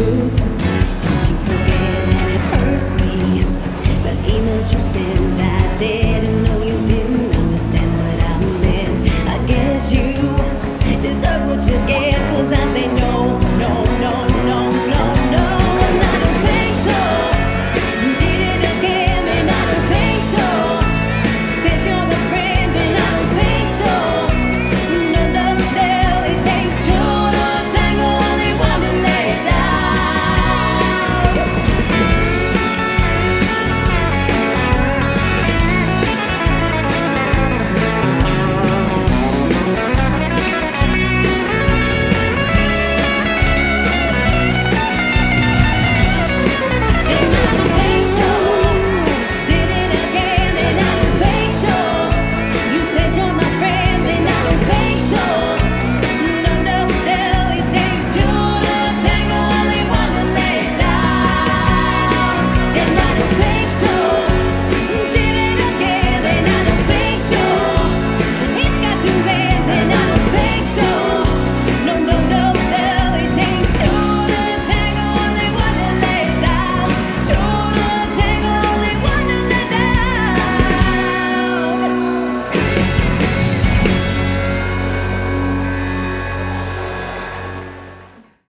truth.